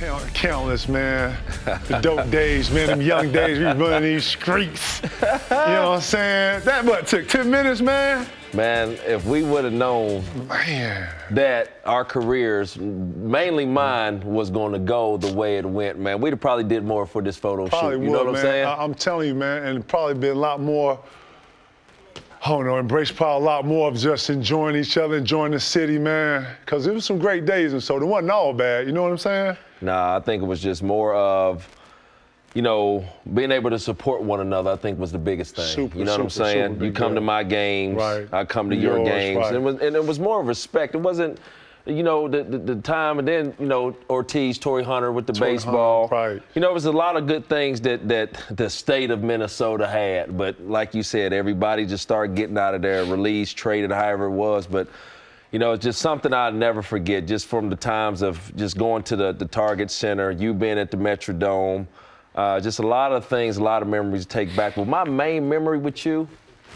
Count, countless, man. The dope days, man. Them young days, we running these streets. You know what I'm saying? That what took 10 minutes, man. Man, if we would have known Man. that our careers, mainly mine, was going to go the way it went, man, we'd have probably did more for this photo Probably shoot. You would, know what man. I'm saying? I, am telling you, man, and probably been a lot more. I don't know, embrace probably a lot more of just enjoying each other, enjoying the city, man. Cause it was some great days, and so it wasn't all bad. You know what I'm saying? Nah, I think it was just more of, you know, being able to support one another. I think was the biggest thing. Super, you know what I'm saying? you come to my games, Right. I come to Yours, your games, right. and, it was, and it was more of respect. It wasn't. You know the, the the time, and then you know Ortiz, Torii Hunter with the baseball. Hunter, right. You know, it was a lot of good things that that the state of Minnesota had, but like you said, everybody just started getting out of there, released, traded, however it was. But you know, it's just something I'll never forget, just from the times of just going to the, the Target Center, you being at the Metrodome, uh, just a lot of things, a lot of memories to take back. But my main memory with you,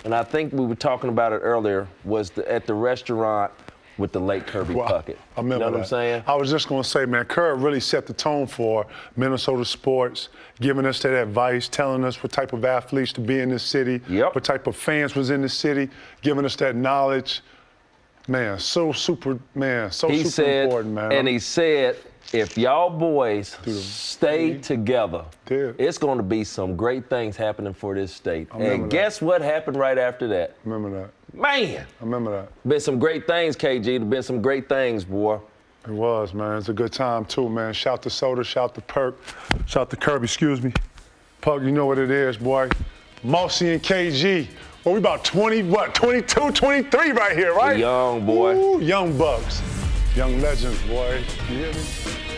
and I think we were talking about it earlier, was the, at the restaurant with the late Kirby Well, Puckett. I remember you know what that. I'm saying? I was just gonna say, man, Kerr really set the tone for Minnesota sports, giving us that advice, telling us what type of athletes to be in this city, Yep. what type of fans was in the city, giving us that knowledge. Man, so super, man, so he super said, important, man. and he said, if y'all boys Dude. stay together, Did. it's going to be some great things happening for this state. And that. guess what happened right after that? remember that. Man, I remember that. been some great things, KG. There been some great things, boy. It was, man. It's a good time too, man. Shout to Soda, shout to Perk, shout to Kirby, excuse me. Pug, you know what it is, boy. Mossy and KG. Well, we about 20, what, 22, 23 right here, right? Young boy. Ooh, young bucks. Young legends, boy. You hear me?